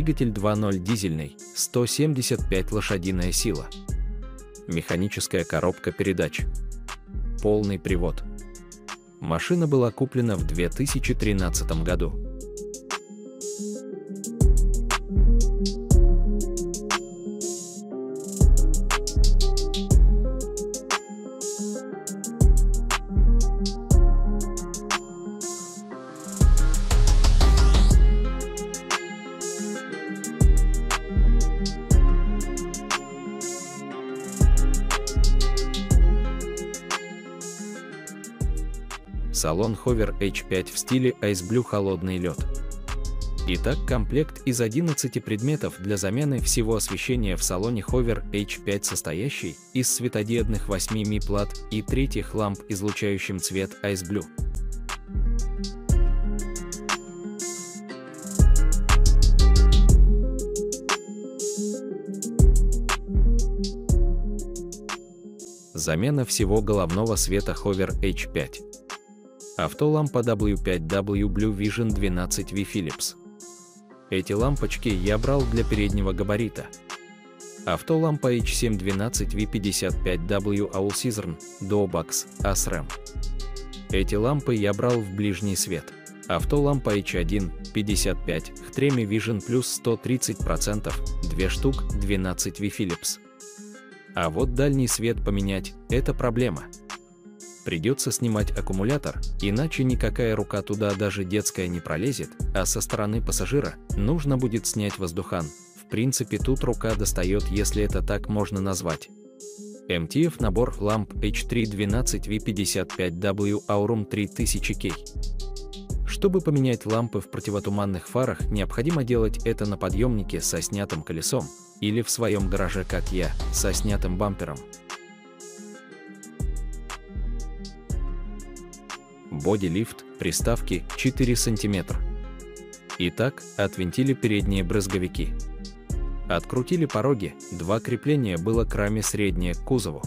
Двигатель 2.0 дизельный, 175 лошадиная сила. Механическая коробка передач. Полный привод. Машина была куплена в 2013 году. Салон Hover H5 в стиле Ice Blue холодный лед. Итак, комплект из 11 предметов для замены всего освещения в салоне Hover H5 состоящий из светодиодных 8 ми-плат и третьих ламп, излучающим цвет Ice Blue. Замена всего головного света Hover H5. Автолампа W5W Blue Vision 12V Philips. Эти лампочки я брал для переднего габарита. Автолампа H712V55W Aul Cizern Dobox ASRAM. Эти лампы я брал в ближний свет. Автолампа H1 55 Хтреми Vision плюс 130%, 2 штук 12V Philips. А вот дальний свет поменять – это проблема придется снимать аккумулятор, иначе никакая рука туда даже детская не пролезет, а со стороны пассажира нужно будет снять воздухан. В принципе, тут рука достает, если это так можно назвать. MTF набор ламп H312V55W Aurum 3000K. Чтобы поменять лампы в противотуманных фарах, необходимо делать это на подъемнике со снятым колесом или в своем гараже, как я, со снятым бампером. Боди-лифт, приставки 4 см. Итак, отвинтили передние брызговики. Открутили пороги, два крепления было к раме среднее к кузову.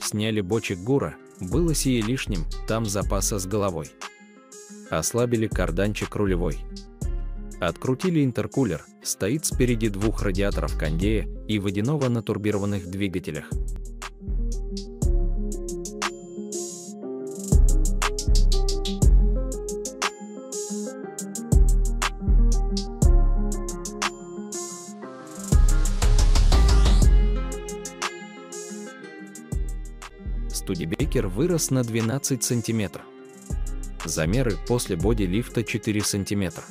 Сняли бочек гура, было сие лишним, там запаса с головой. Ослабили карданчик рулевой. Открутили интеркулер, стоит спереди двух радиаторов кондея и водяного на турбированных двигателях. Студебекер вырос на 12 см. Замеры после боди-лифта 4 см.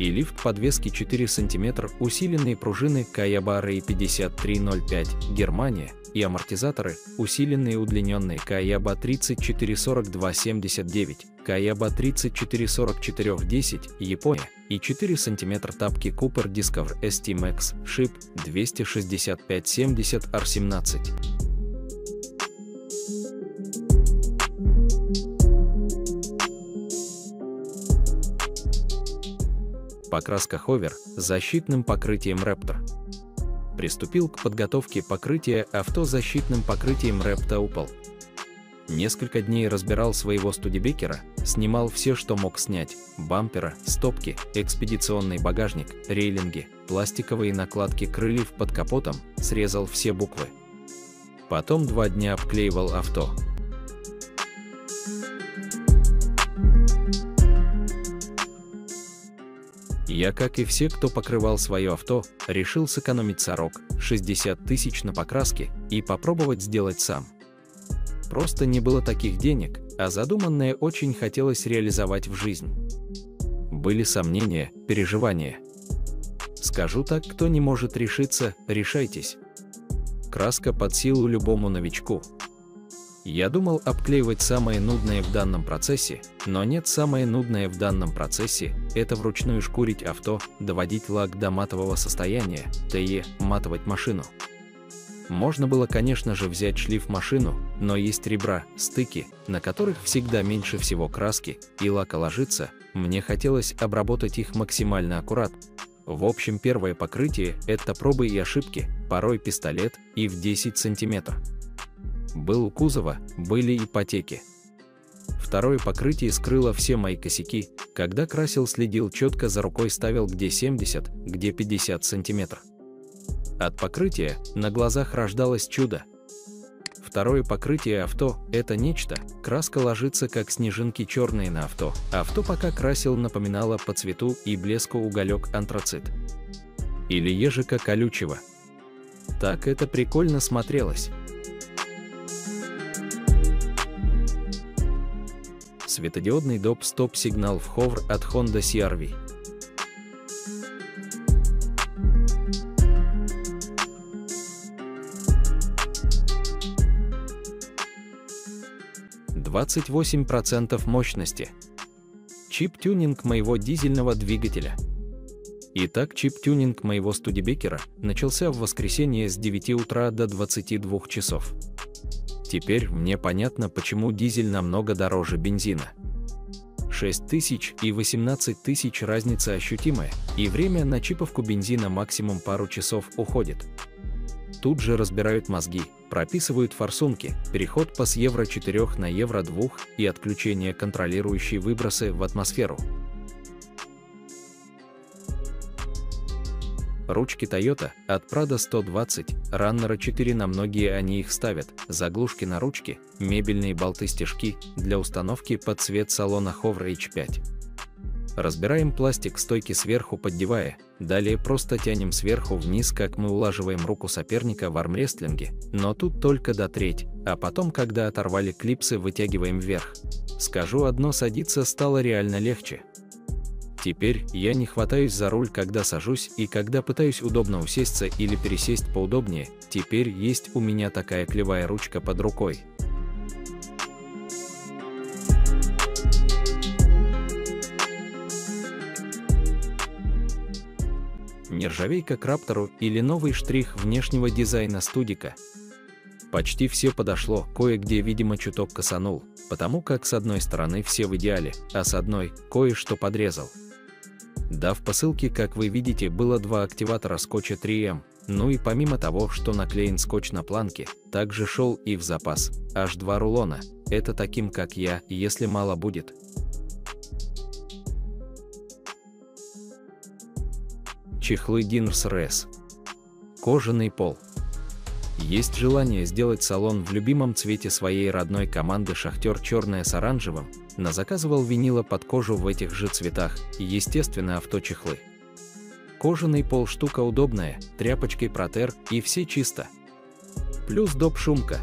И лифт подвески 4 см, усиленные пружины Каяба Ray 5305, Германия, и амортизаторы, усиленные удлиненные Каяба 344279, Каяба 344410, Япония, и 4 см тапки Cooper Discover ST Max, шип 26570 покраска Ховер с защитным покрытием Raptor. Приступил к подготовке покрытия авто защитным покрытием Repta Upal. Несколько дней разбирал своего студибекера, снимал все, что мог снять – бампера, стопки, экспедиционный багажник, рейлинги, пластиковые накладки крыльев под капотом, срезал все буквы. Потом два дня обклеивал авто, Я, как и все, кто покрывал свое авто, решил сэкономить 40, 60 тысяч на покраске и попробовать сделать сам. Просто не было таких денег, а задуманное очень хотелось реализовать в жизнь. Были сомнения, переживания. Скажу так, кто не может решиться, решайтесь. Краска под силу любому новичку, я думал обклеивать самое нудное в данном процессе, но нет, самое нудное в данном процессе – это вручную шкурить авто, доводить лак до матового состояния, т.е. матовать машину. Можно было, конечно же, взять шлиф машину, но есть ребра, стыки, на которых всегда меньше всего краски, и лака ложится, мне хотелось обработать их максимально аккуратно. В общем, первое покрытие – это пробы и ошибки, порой пистолет и в 10 сантиметров был у кузова, были ипотеки. Второе покрытие скрыло все мои косяки, когда красил следил четко за рукой ставил где 70, где 50 сантиметров. От покрытия на глазах рождалось чудо. Второе покрытие авто – это нечто, краска ложится как снежинки черные на авто. Авто пока красил напоминало по цвету и блеску уголек антрацит. Или ежика колючего. Так это прикольно смотрелось. Светодиодный доп стоп-сигнал в Ховр от Honda CR-V. Двадцать восемь процентов мощности. Чип-тюнинг моего дизельного двигателя. Итак, чип-тюнинг моего студибекера начался в воскресенье с 9 утра до 22 часов. Теперь мне понятно, почему дизель намного дороже бензина. 6 тысяч и 18 тысяч разница ощутимая, и время на чиповку бензина максимум пару часов уходит. Тут же разбирают мозги, прописывают форсунки, переход по с евро 4 на евро 2 и отключение контролирующей выбросы в атмосферу. Ручки Toyota от Prado 120, Runner 4 на многие они их ставят, заглушки на ручки, мебельные болты-стежки для установки под цвет салона Hover H5. Разбираем пластик стойки сверху поддевая, далее просто тянем сверху вниз, как мы улаживаем руку соперника в армрестлинге, но тут только до треть, а потом, когда оторвали клипсы, вытягиваем вверх. Скажу одно, садиться стало реально легче. Теперь я не хватаюсь за руль, когда сажусь и когда пытаюсь удобно усесться или пересесть поудобнее, теперь есть у меня такая клевая ручка под рукой. Нержавейка к Раптору или новый штрих внешнего дизайна студика. Почти все подошло, кое-где, видимо, чуток косанул, потому как с одной стороны все в идеале, а с одной кое-что подрезал. Да, в посылке, как вы видите, было два активатора скотча 3М. Ну и помимо того, что наклеен скотч на планке, также шел и в запас. Аж два рулона. Это таким, как я, если мало будет. Чехлы Diners Res. Кожаный пол. Есть желание сделать салон в любимом цвете своей родной команды «Шахтер черное с оранжевым», Назаказывал винила под кожу в этих же цветах и, естественно, авточехлы. Кожаный пол штука удобная, тряпочкой протер и все чисто. Плюс доп шумка.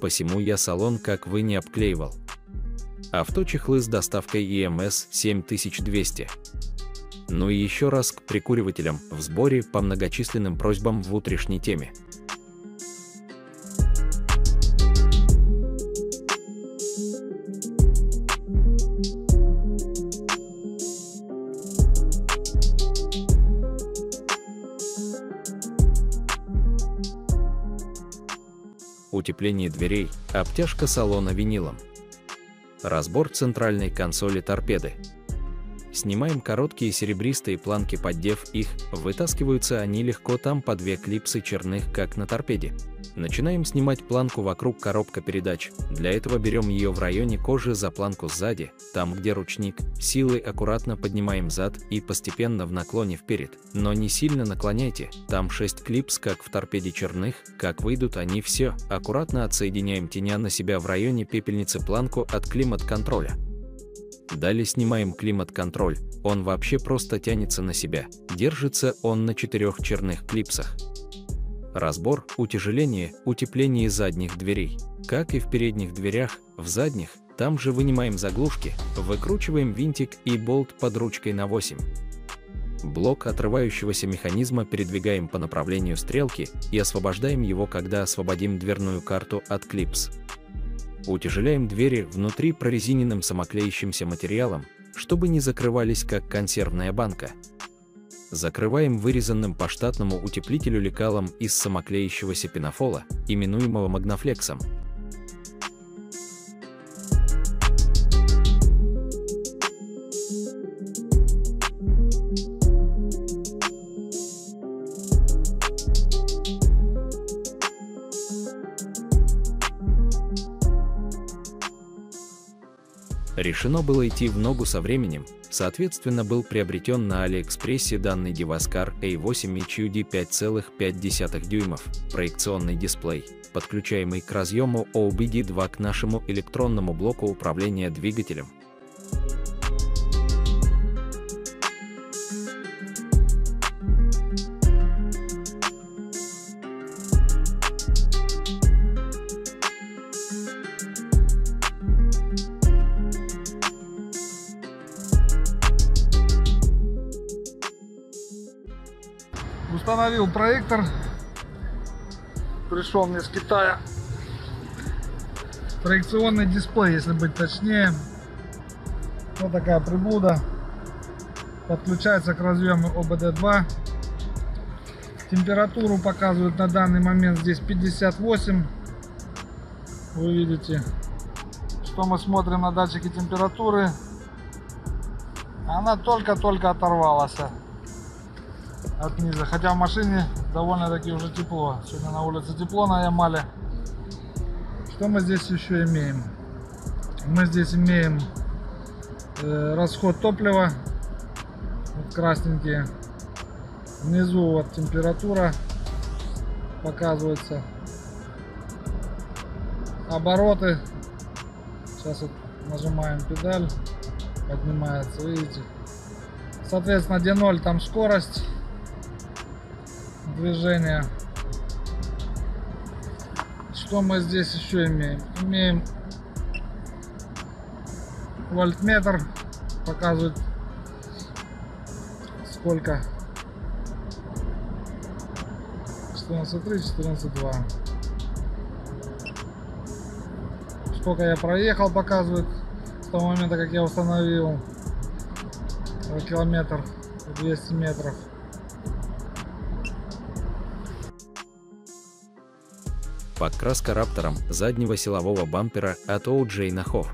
Посему я салон как вы не обклеивал. Авточехлы с доставкой EMS 7200. Ну и еще раз к прикуривателям в сборе по многочисленным просьбам в утрешней теме. Утепление дверей, обтяжка салона винилом. Разбор центральной консоли торпеды. Снимаем короткие серебристые планки, поддев их, вытаскиваются они легко там по две клипсы черных, как на торпеде. Начинаем снимать планку вокруг коробка передач. Для этого берем ее в районе кожи за планку сзади, там где ручник, силой аккуратно поднимаем зад и постепенно в наклоне вперед. Но не сильно наклоняйте, там 6 клипс, как в торпеде черных, как выйдут они все. Аккуратно отсоединяем теня на себя в районе пепельницы планку от климат-контроля. Далее снимаем климат-контроль, он вообще просто тянется на себя, держится он на четырех черных клипсах. Разбор, утяжеление, утепление задних дверей. Как и в передних дверях, в задних, там же вынимаем заглушки, выкручиваем винтик и болт под ручкой на 8. Блок отрывающегося механизма передвигаем по направлению стрелки и освобождаем его, когда освободим дверную карту от клипс. Утяжеляем двери внутри прорезиненным самоклеящимся материалом, чтобы не закрывались как консервная банка. Закрываем вырезанным по штатному утеплителю лекалом из самоклеящегося пенофола, именуемого магнофлексом. Решено было идти в ногу со временем, соответственно был приобретен на Алиэкспрессе данный Деваскар A8 HUD 5,5 дюймов, проекционный дисплей, подключаемый к разъему OBD2 к нашему электронному блоку управления двигателем. Установил проектор. Пришел мне с Китая. Проекционный дисплей, если быть точнее. Вот такая приблуда. Подключается к разъему OBD2. Температуру показывает на данный момент здесь 58. Вы видите, что мы смотрим на датчике температуры. Она только-только оторвалась от низа. Хотя в машине довольно-таки уже тепло. Сегодня на улице тепло на Ямале. Что мы здесь еще имеем? Мы здесь имеем э, расход топлива. Вот красненькие. Внизу вот температура показывается. Обороты. Сейчас вот нажимаем педаль. Поднимается, видите. Соответственно, где 0 там скорость движения. Что мы здесь еще имеем? Имеем вольтметр, показывает сколько 14.3, 14.2 сколько я проехал показывает с того момента как я установил километр 200 метров подкраска раптором заднего силового бампера от OJ Nahov.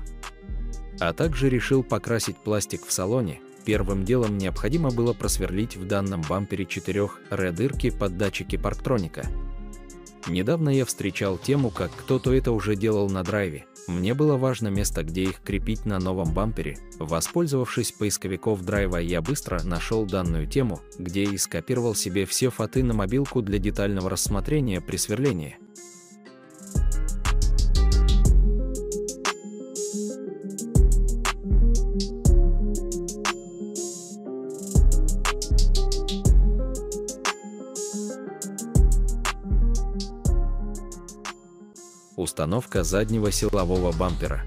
А также решил покрасить пластик в салоне. Первым делом необходимо было просверлить в данном бампере 4 ре-дырки под датчики парктроника. Недавно я встречал тему, как кто-то это уже делал на драйве. Мне было важно место, где их крепить на новом бампере. Воспользовавшись поисковиков драйва, я быстро нашел данную тему, где и скопировал себе все фото на мобилку для детального рассмотрения при сверлении. Установка заднего силового бампера.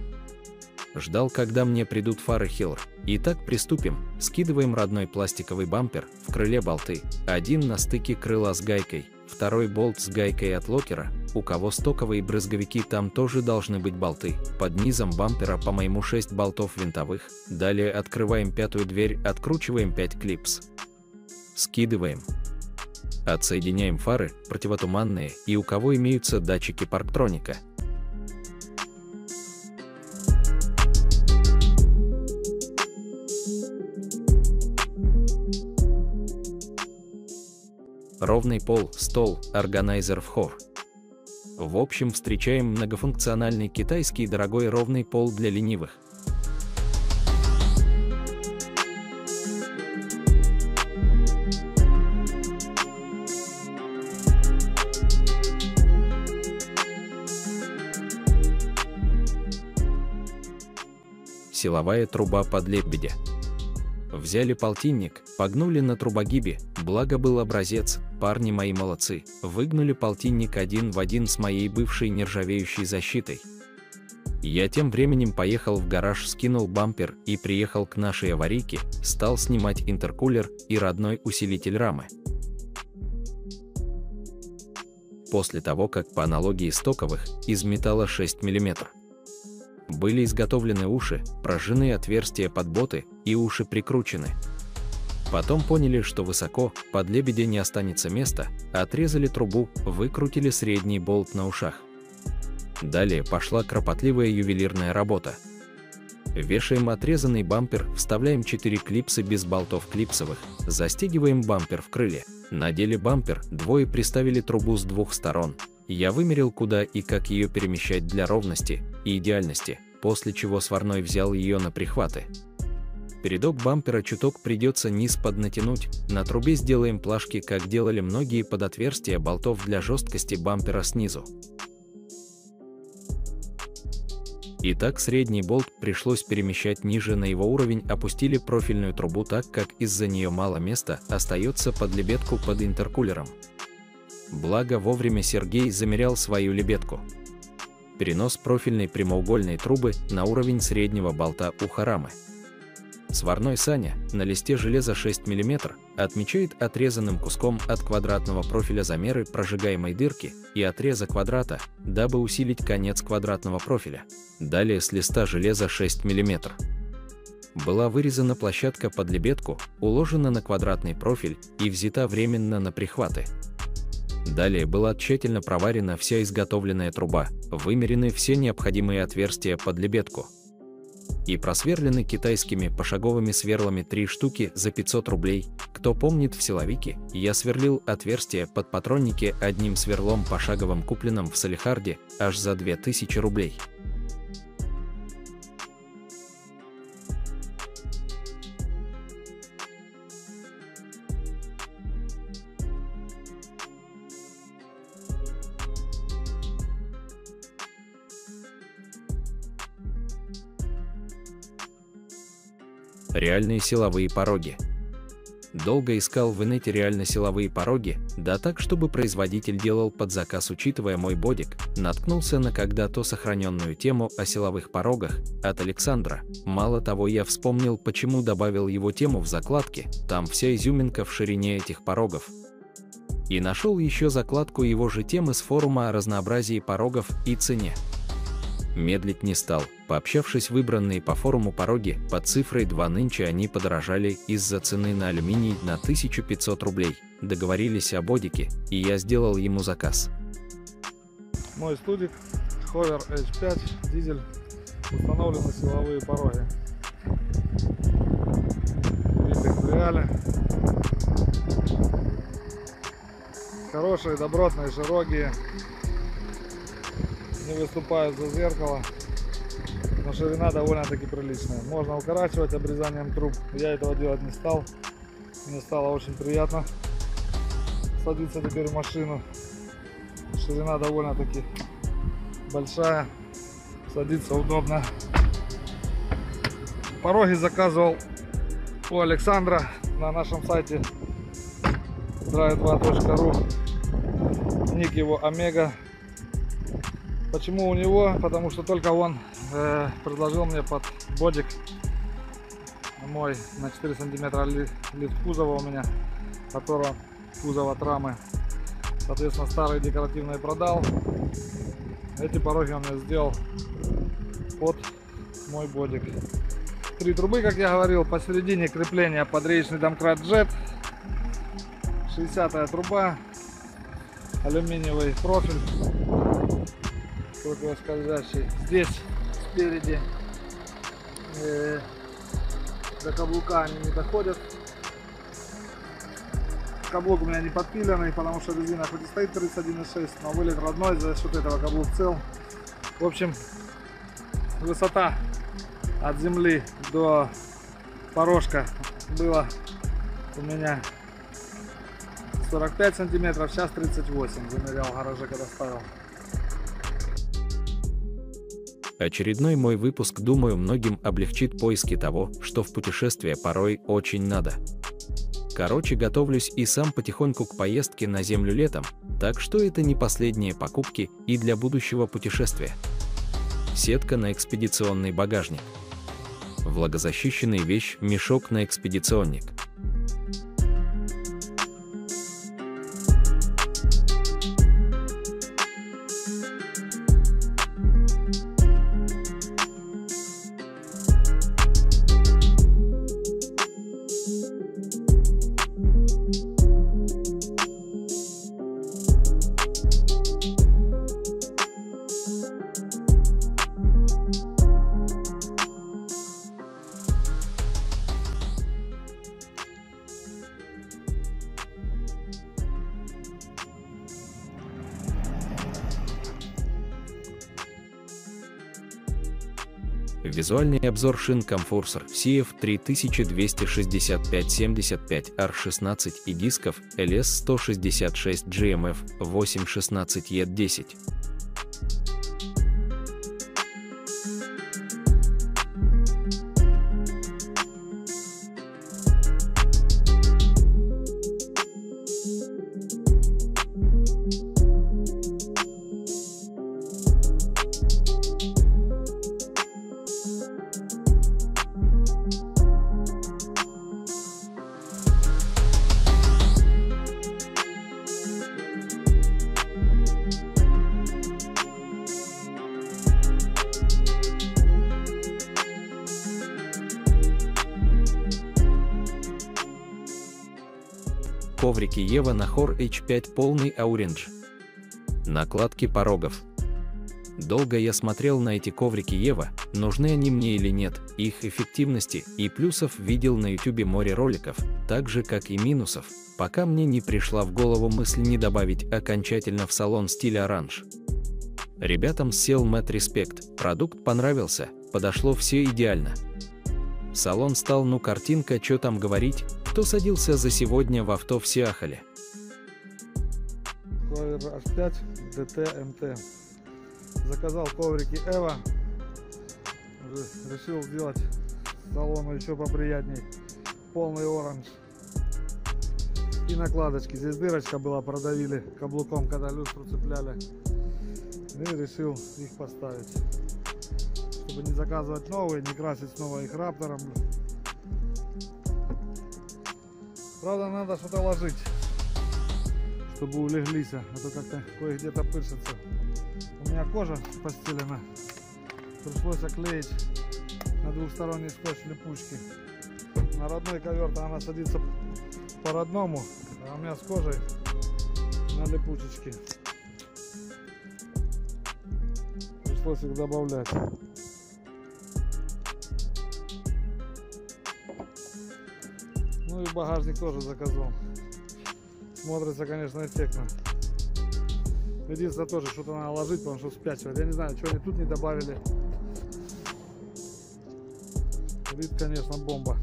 Ждал, когда мне придут фары Хиллер. Итак, приступим. Скидываем родной пластиковый бампер, в крыле болты. Один на стыке крыла с гайкой, второй болт с гайкой от локера. У кого стоковые брызговики, там тоже должны быть болты. Под низом бампера по моему 6 болтов винтовых. Далее открываем пятую дверь, откручиваем 5 клипс. Скидываем. Отсоединяем фары, противотуманные и у кого имеются датчики парктроника. Ровный пол, стол, органайзер в хор. В общем, встречаем многофункциональный китайский дорогой ровный пол для ленивых. силовая труба под лебедя. Взяли полтинник, погнули на трубогибе, благо был образец, парни мои молодцы, выгнули полтинник один в один с моей бывшей нержавеющей защитой. Я тем временем поехал в гараж, скинул бампер и приехал к нашей аварийке, стал снимать интеркулер и родной усилитель рамы. После того, как по аналогии стоковых из металла 6 мм были изготовлены уши, прожжены отверстия под боты и уши прикручены. Потом поняли, что высоко, под лебедя не останется места, отрезали трубу, выкрутили средний болт на ушах. Далее пошла кропотливая ювелирная работа. Вешаем отрезанный бампер, вставляем 4 клипсы без болтов клипсовых, застегиваем бампер в крыле. Надели бампер, двое приставили трубу с двух сторон, я вымерил, куда и как ее перемещать для ровности и идеальности. после чего сварной взял ее на прихваты. Передок бампера чуток придется низ поднатянуть, на трубе сделаем плашки, как делали многие под отверстия болтов для жесткости бампера снизу. Итак, средний болт пришлось перемещать ниже на его уровень, опустили профильную трубу так, как из-за нее мало места остается под лебедку под интеркулером. Благо вовремя Сергей замерял свою лебедку. Перенос профильной прямоугольной трубы на уровень среднего болта у харамы. Сварной Саня на листе железа 6 мм отмечает отрезанным куском от квадратного профиля замеры прожигаемой дырки и отреза квадрата, дабы усилить конец квадратного профиля. Далее с листа железа 6 мм. Была вырезана площадка под лебедку, уложена на квадратный профиль и взята временно на прихваты. Далее была тщательно проварена вся изготовленная труба, вымерены все необходимые отверстия под лебедку – и просверлены китайскими пошаговыми сверлами три штуки за 500 рублей. Кто помнит в силовике, я сверлил отверстие под патронники одним сверлом пошаговым купленным в Салихарде аж за 2000 рублей. Реальные силовые пороги. Долго искал в инете реально силовые пороги, да так, чтобы производитель делал под заказ, учитывая мой бодик, наткнулся на когда-то сохраненную тему о силовых порогах от Александра. Мало того, я вспомнил, почему добавил его тему в закладке, там вся изюминка в ширине этих порогов. И нашел еще закладку его же темы с форума о разнообразии порогов и цене. Медлить не стал. Пообщавшись выбранные по форуму пороги, под цифрой 2 нынче они подорожали из-за цены на алюминий на 1500 рублей. Договорились о бодике, и я сделал ему заказ. Мой студик Hover H5 дизель установлены силовые пороги. Видите в реале. Хорошие, добротные, широкие не выступают за зеркало. Но ширина довольно-таки приличная. Можно укорачивать обрезанием труб. Я этого делать не стал. Мне стало очень приятно садиться теперь в машину. Ширина довольно-таки большая. Садиться удобно. Пороги заказывал у Александра на нашем сайте drive2.ru ник его Омега Почему у него? Потому что только он э, предложил мне под бодик мой на 4 сантиметра лифт кузова у меня, которого кузова трамы. Соответственно, старый декоративный продал. Эти пороги он мне сделал под мой бодик. Три трубы, как я говорил, посередине крепления под речный домкрат Jet. 60 труба, алюминиевый профиль противоскользящий. Здесь спереди э, до каблука они не доходят. Каблук у меня не подпиленный, потому что резина хоть и стоит 31,6, но вылет родной, за счет этого каблук цел. В общем, высота от земли до порожка была у меня 45 сантиметров, сейчас 38 замерял в гараже, когда ставил. Очередной мой выпуск, думаю, многим облегчит поиски того, что в путешествие порой очень надо. Короче, готовлюсь и сам потихоньку к поездке на Землю летом, так что это не последние покупки и для будущего путешествия. Сетка на экспедиционный багажник. Влагозащищенный вещь мешок на экспедиционник. Визуальный обзор шин Comforser CF 3265-75 R16 и дисков LS166 GMF 816 Коврики Ева на Хор H5 полный Orange. Накладки порогов. Долго я смотрел на эти коврики Ева, нужны они мне или нет, их эффективности и плюсов видел на YouTube море роликов, так же как и минусов, пока мне не пришла в голову мысль не добавить окончательно в салон стиля оранж. Ребятам сел Мэтт Респект, продукт понравился, подошло все идеально. Салон стал ну картинка, что там говорить, кто садился за сегодня в авто в Сиахале. Ковер H5 DT MT. Заказал коврики Эва. Решил сделать салону еще поприятней. Полный оранж. И накладочки. Здесь дырочка была, продавили каблуком, когда люстру цепляли. И решил их поставить. Чтобы не заказывать новые, не красить снова их раптором. Правда, надо что-то ложить, чтобы улеглись, а то как-то кое-где-то пышется. У меня кожа постелена. Пришлось оклеить на двухсторонний скотч липучки. На родной ковер-то она садится по-родному, а у меня с кожей на липучечке. Пришлось их добавлять. И багажник тоже заказал. Смотрится, конечно, эффектно. Единственное тоже что-то надо ложить, потому что спячивает. Я не знаю, что они тут не добавили. Вид, конечно, бомба.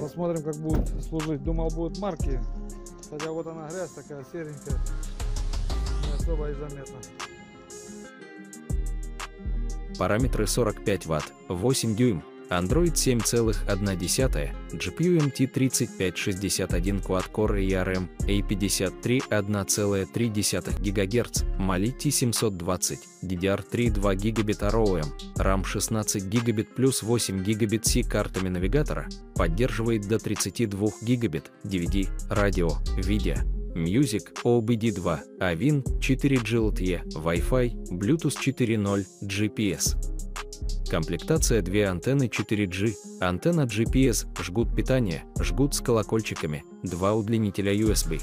Посмотрим, как будет служить. Думал, будут марки. Хотя вот она грязь такая серенькая. Не особо и заметно. Параметры 45 Вт, 8 дюйм, Android 7,1, GPU MT3561 Quad-Core ERM, A53 1,3 ГГц, Mali T720, DDR3 2 ГБ ROM, RAM 16 ГБ плюс 8 ГБ с картами навигатора, поддерживает до 32 ГБ, DVD, радио, видео, Music, OBD2, AVIN, 4G LTE, Wi-Fi, Bluetooth 4.0, GPS. Комплектация две антенны 4G, антенна GPS, жгут питания, жгут с колокольчиками, два удлинителя USB.